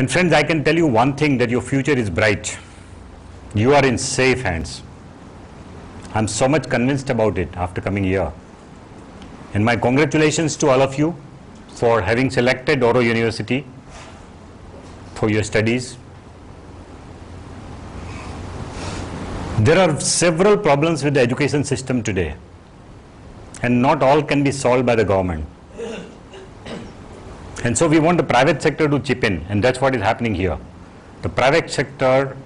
And friends, I can tell you one thing that your future is bright. You are in safe hands. I'm so much convinced about it after coming here. And my congratulations to all of you for having selected Auro University for your studies. There are several problems with the education system today, and not all can be solved by the government. And so we want the private sector to chip in, and that's what is happening here. The private sector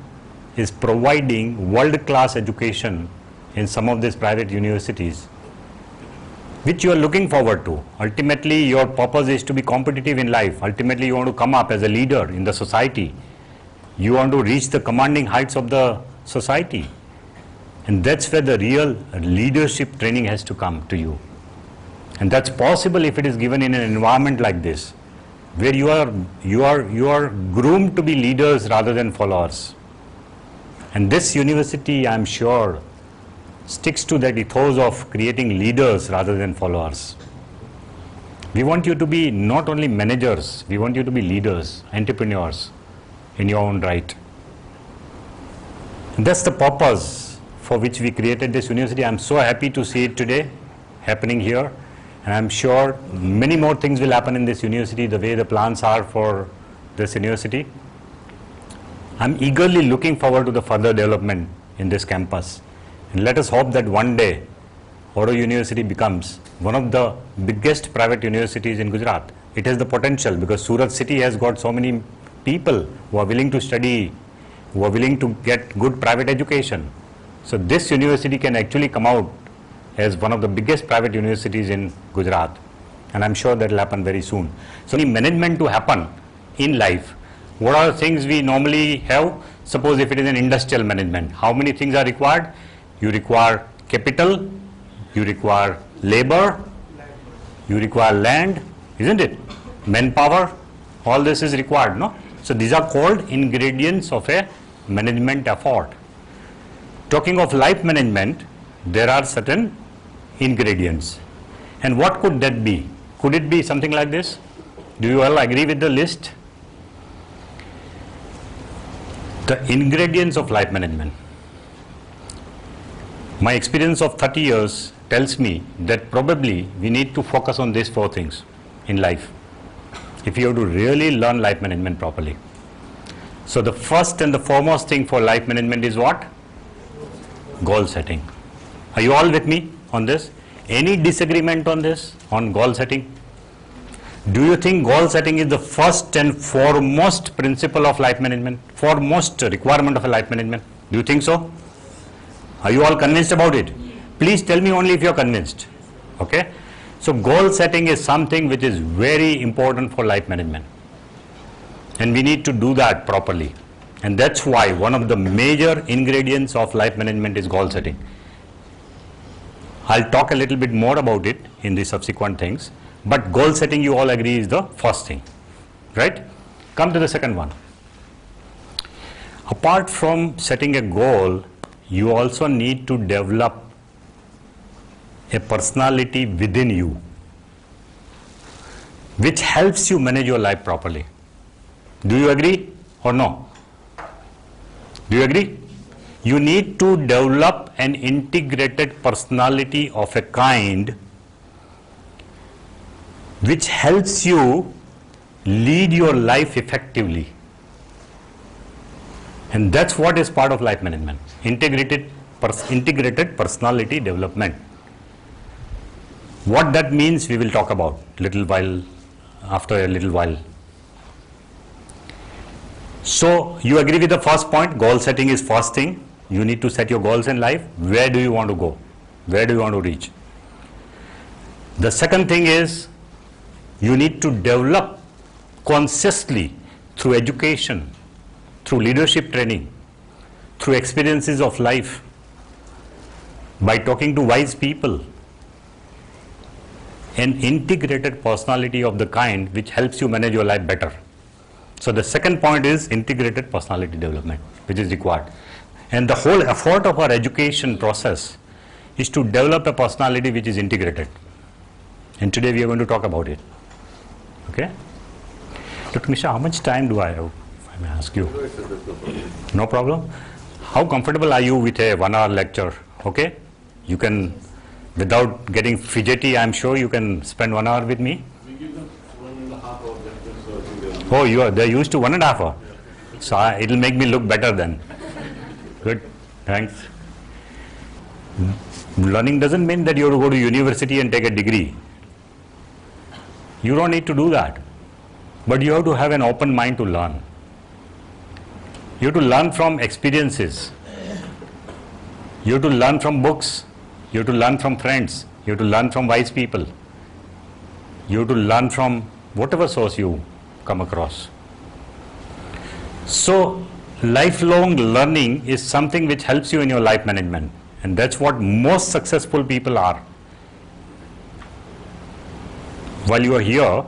is providing world-class education in some of these private universities, which you are looking forward to. Ultimately, your purpose is to be competitive in life. Ultimately, you want to come up as a leader in the society. You want to reach the commanding heights of the society. And that's where the real leadership training has to come to you. And that's possible if it is given in an environment like this, where you are, you are, you are groomed to be leaders rather than followers. And this university, I'm sure, sticks to that ethos of creating leaders rather than followers. We want you to be not only managers, we want you to be leaders, entrepreneurs in your own right. And that's the purpose for which we created this university. I'm so happy to see it today happening here. And I'm sure many more things will happen in this university the way the plans are for this university. I'm eagerly looking forward to the further development in this campus. And let us hope that one day Auro University becomes one of the biggest private universities in Gujarat. It has the potential because Surat city has got so many people who are willing to study, who are willing to get good private education. So this university can actually come out as one of the biggest private universities in Gujarat. And I'm sure that will happen very soon. So the management to happen in life, what are the things we normally have? Suppose if it is an industrial management, how many things are required? You require capital, you require labor, you require land, isn't it? Manpower, all this is required, no? So these are called ingredients of a management effort. Talking of life management, there are certain ingredients. And what could that be? Could it be something like this? Do you all agree with the list? The ingredients of life management. My experience of 30 years tells me that probably we need to focus on these four things in life if you have to really learn life management properly. So the first and the foremost thing for life management is what? Goal setting. Are you all with me on this? Any disagreement on this, on goal setting? Do you think goal setting is the first and foremost principle of life management? Foremost requirement of a life management? Do you think so? Are you all convinced about it? Please tell me only if you are convinced. Okay? So goal setting is something which is very important for life management. And we need to do that properly. And that's why one of the major ingredients of life management is goal setting. I'll talk a little bit more about it in the subsequent things. But goal setting, you all agree, is the first thing. Right? Come to the second one. Apart from setting a goal, you also need to develop a personality within you which helps you manage your life properly. Do you agree or no? Do you agree? You need to develop an integrated personality of a kind which helps you lead your life effectively. And that's what is part of life management integrated, pers- integrated personality development. What that means, we will talk about little while after a little while. So, you agree with the first point goal setting is first thing. You need to set your goals in life. Where do you want to go? Where do you want to reach? The second thing is you need to develop consciously through education, through leadership training, through experiences of life, by talking to wise people, an integrated personality of the kind which helps you manage your life better. So the second point is integrated personality development, which is required. And the whole effort of our education process is to develop a personality which is integrated. And today we are going to talk about it. Okay? Dr. Misha, how much time do I have? I may ask you. No problem. How comfortable are you with a one hour lecture? Okay? You can, without getting fidgety, I'm sure you can spend one hour with me. We give them one and a half hour lectures, so I think they'll. Oh, you are, they're used to one and a half hour. So I, it'll make me look better then. Good, thanks. Learning doesn't mean that you have to go to university and take a degree. You don't need to do that. But you have to have an open mind to learn. You have to learn from experiences. You have to learn from books. You have to learn from friends. You have to learn from wise people. You have to learn from whatever source you come across. So, lifelong learning is something which helps you in your life management, and that's what most successful people are. While you are here,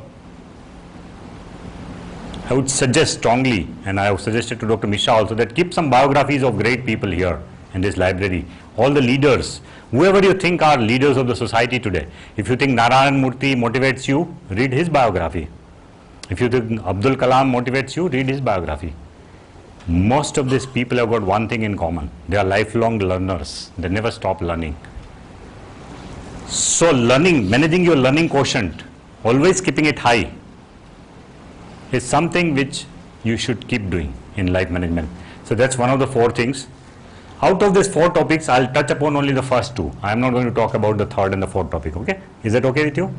I would suggest strongly, and I have suggested to Dr. Misha also, that keep some biographies of great people here in this library. All the leaders, whoever you think are leaders of the society today. If you think Narayan Murthy motivates you, read his biography. If you think Abdul Kalam motivates you, read his biography. Most of these people have got one thing in common they are lifelong learners, they never stop learning. So, learning, managing your learning quotient, always keeping it high, is something which you should keep doing in life management. So, that's one of the four things. Out of these four topics, I'll touch upon only the first two. I am not going to talk about the third and the fourth topic, okay? Is that okay with you?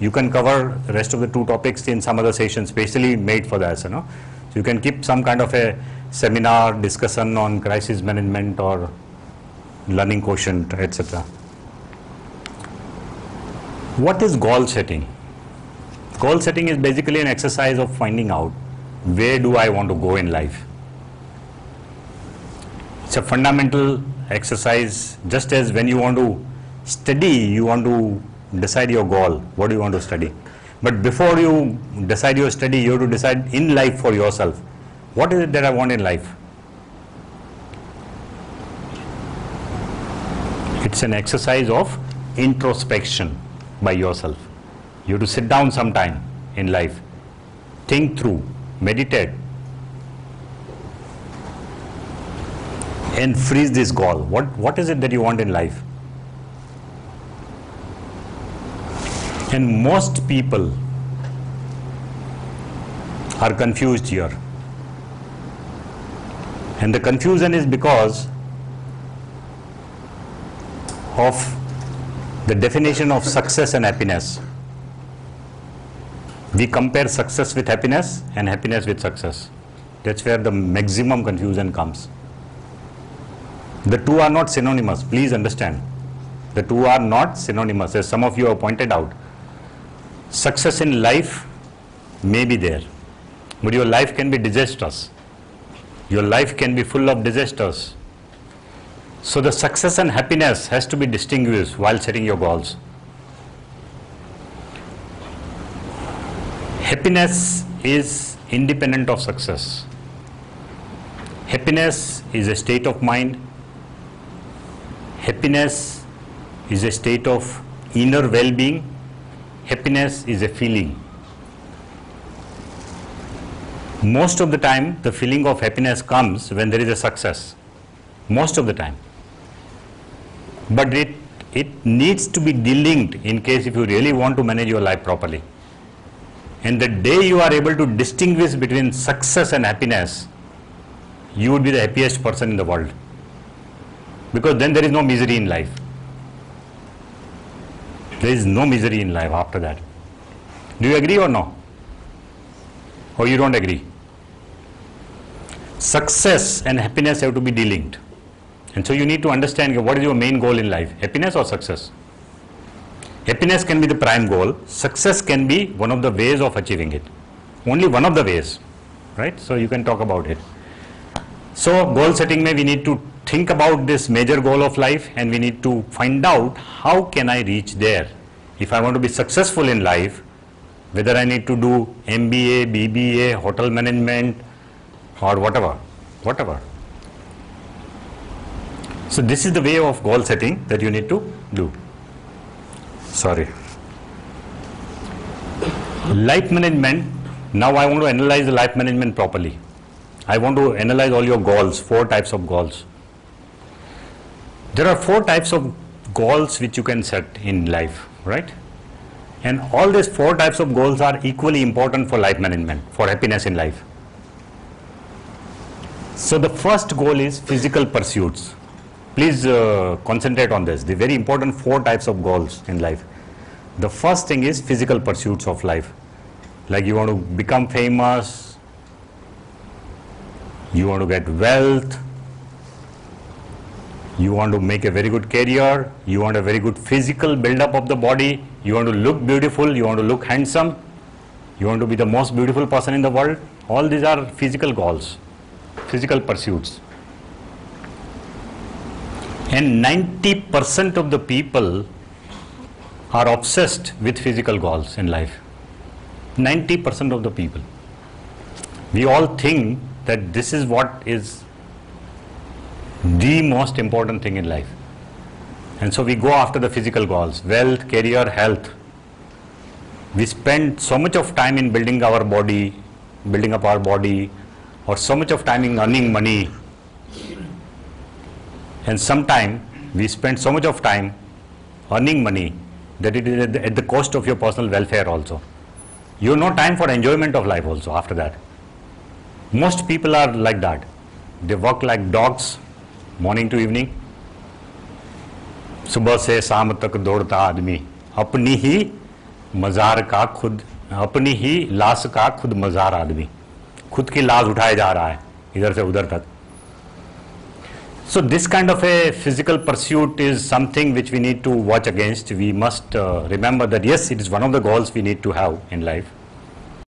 You can cover the rest of the two topics in some other session, specially made for you know. So, you can keep some kind of a seminar discussion on crisis management or learning quotient, etc. What is goal setting? Goal setting is basically an exercise of finding out where do I want to go in life. It's a fundamental exercise, just as when you want to study, you want to decide your goal, what do you want to study. But before you decide your study, you have to decide in life for yourself. What is it that I want in life? It's an exercise of introspection by yourself. You have to sit down sometime in life, think through, meditate, and freeze this goal. What, what is it that you want in life? And most people are confused here. And the confusion is because of the definition of success and happiness. We compare success with happiness and happiness with success. That's where the maximum confusion comes. The two are not synonymous, please understand. The two are not synonymous, as some of you have pointed out. Success in life may be there, but your life can be disastrous. Your life can be full of disasters. So the success and happiness has to be distinguished while setting your goals. Happiness is independent of success. Happiness is a state of mind. Happiness is a state of inner well being. Happiness is a feeling. Most of the time, the feeling of happiness comes when there is a success. Most of the time. But it, it needs to be delinked in case if you really want to manage your life properly. And the day you are able to distinguish between success and happiness, you would be the happiest person in the world. Because then there is no misery in life. There is no misery in life after that. Do you agree or no? Or you don't agree? Success and happiness have to be delinked. And so you need to understand what is your main goal in life, happiness or success? Happiness can be the prime goal, success can be one of the ways of achieving it. Only one of the ways, right? So you can talk about it. So goal setting may we need to think about this major goal of life and we need to find out how can I reach there. If I want to be successful in life, whether I need to do MBA, BBA, hotel management or whatever, whatever. So this is the way of goal setting that you need to do. Sorry. Life management, now I want to analyze the life management properly. I want to analyze all your goals, four types of goals. There are four types of goals which you can set in life, right? And all these four types of goals are equally important for life management, for happiness in life. So the first goal is physical pursuits. Please uh, concentrate on this. The very important four types of goals in life. The first thing is physical pursuits of life. Like you want to become famous, you want to get wealth, you want to make a very good career, you want a very good physical build-up of the body, you want to look beautiful, you want to look handsome, you want to be the most beautiful person in the world. All these are physical goals, physical pursuits. And 90% of the people are obsessed with physical goals in life. 90% of the people. We all think that this is what is the most important thing in life. And so we go after the physical goals wealth, career, health. We spend so much of time in building our body, building up our body, or so much of time in earning money. And sometime we spend so much of time earning money that it is at the, at the cost of your personal welfare also. You have no time for enjoyment of life also after that. Most people are like that. They work like dogs morning to evening सुबह से शाम तक दौड़ता आदमी। अपनी ही मजार का खुद, अपनी ही लाश का खुद मजार आदमी। खुद की लाश उठाए जा रहा है, इधर से उधर तक। So this kind of a physical pursuit is something which we need to watch against we must remember that yes it is one of the goals we need to have in life